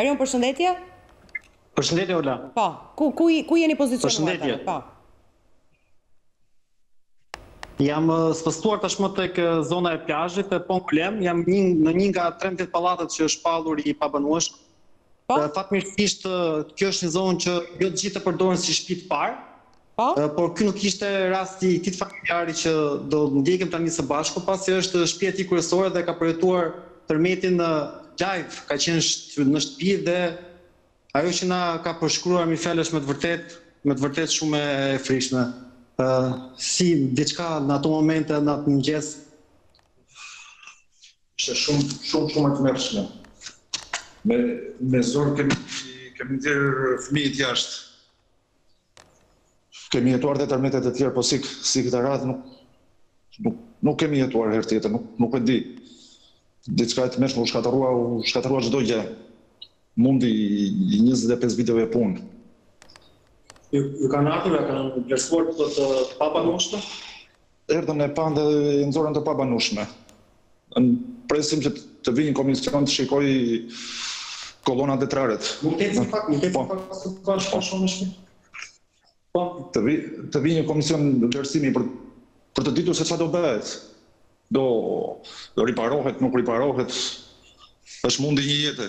Erion, përshëndetje? Përshëndetje, Ola. Po, ku, ku, ku jeni pozicionuar? Përshëndetje. Po. Jam spostuar tashmë tek zona e plazhit, po, në Golem, jam një, në një nga 13 pallatet që është shpallur i pabanueshëm. Po? Fatmirësisht, kjo është një zonë që jo të gjithë e përdorin si shpi të parë, Po? Por ky nuk ishte rasti i këtij familjari që do ndjekim tani së bashku, pasi është shtëpia e tij kryesore dhe ka përjetuar tërmetin në live, ka qenë në shtëpi dhe ajo që na ka përshkruar me fjalë është me të vërtetë, me të vërtetë shumë e frikshme. Uh, si diçka në ato momente, në atë mëngjes, ishte shumë shumë shumë e tmerrshme. Me me zor kemi kemi nxjerrë fëmijët jashtë. Kemi jetuar dhe tërmete të tjera, po si si kësaj radhe nuk nuk nuk kemi jetuar herë tjetër, nuk nuk e di. Diçka e tmerrshme u shkatërrua, u shkatërrua çdo gjë. Mundi i 25 viteve punë. Ju, ju kanë ardhur, jua kanë vlerësuar të të pabanueshme? Erdhën e panë dhe e nxorën të pabanueshme. Ne presim që të vijë një komision të shikojë kolonat dhe trarët. Mund të ecni pak, mund të ecni pak se ka shumë shumë shumë. Po, të vi, të vi një komision vlerësimi për për të ditur se çfarë do bëhet. Do do riparohet, nuk riparohet. Është mundi një jete.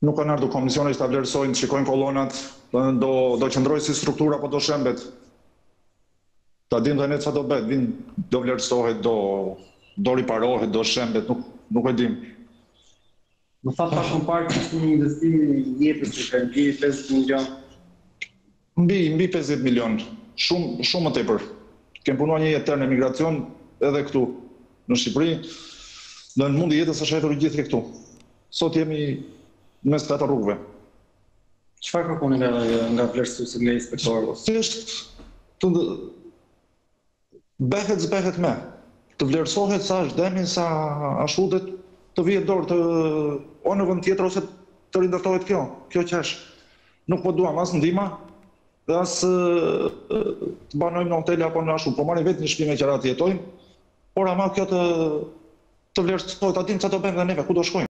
Nuk kanë ardhur komisione që ta vlerësojnë, të shikojnë kolonat, do do qëndrojë si strukturë apo do shembet. Ta dimë dhe ne çfarë do bëhet, do vlerësohet, do do riparohet, do shembet, nuk nuk e dimë. Më the pak më parë që ishte një investim i jetës që kap mbi pesë milionë. Mbi, mbi pesëdhjetë milionë. Shumë, shumë më tepër. Kem punuar një jetë të tërë në emigracion, edhe këtu në Shqipëri. Mundi i jetës është shkrirë i gjithë këtu. Sot jemi në mes katër rrugëve. Çfarë kërkoni nga nga vlerësuesit, nga inspektorët? Thjesht të Bëhet, s'bëhet më, të vlerësohet sa është dëmi, sa është, ku do, të vihet dorë të o në vend tjetër ose të rindërtohet kjo, kjo që është. Nuk po duham as ndihma dhe as të banojmë në hotele apo në ashtu, po marrim vetë një shpi me qera të jetojmë, por ama kjo të, të vlerësohet, ta dimë ça do bëjmë dhe neve, ku do shkojmë.